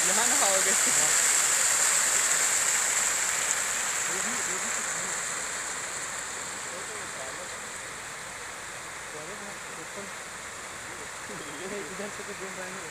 यहाँ नहाओगे इधर से तो घूम रहे हैं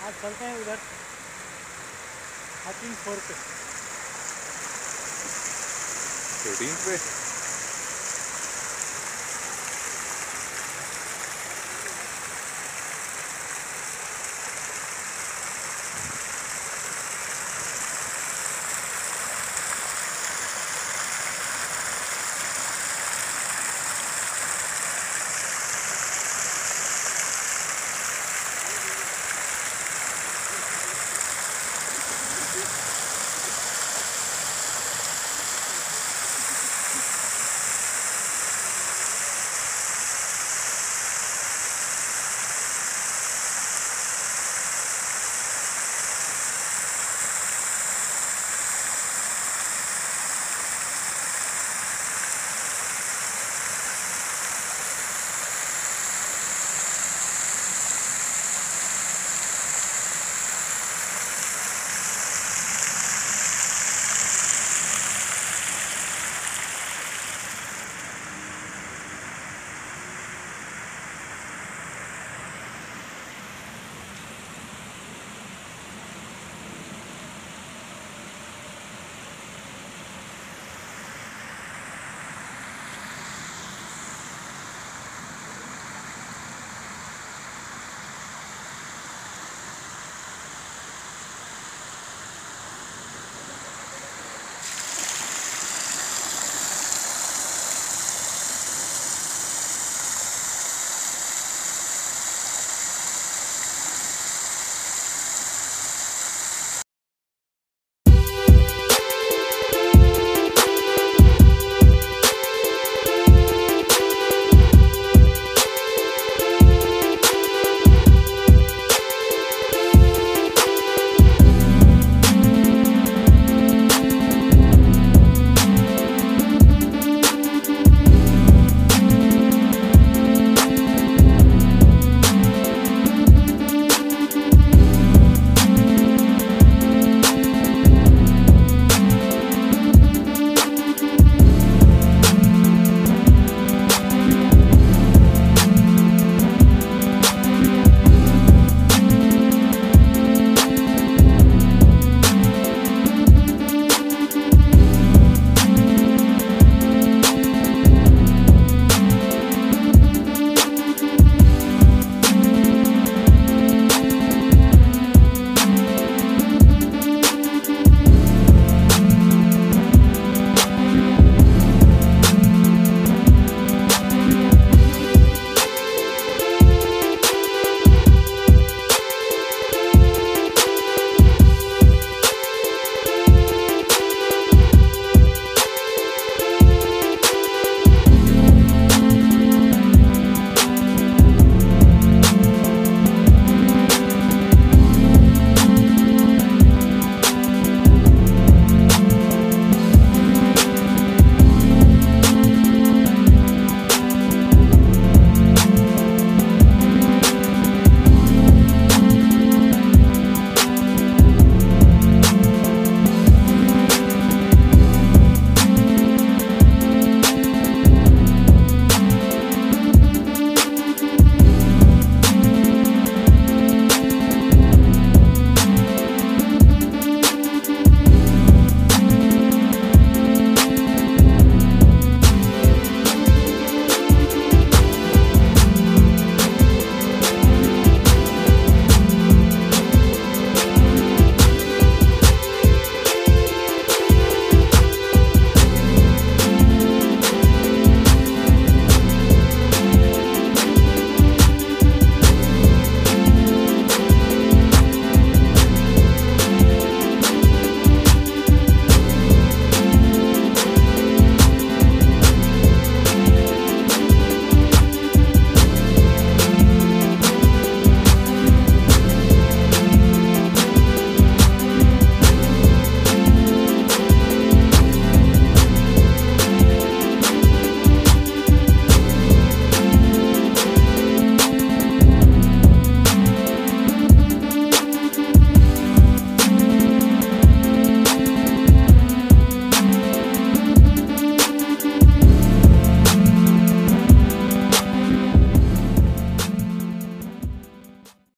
आज चलते हैं उधर। थर्टीन फोर पे। थर्टीन पे?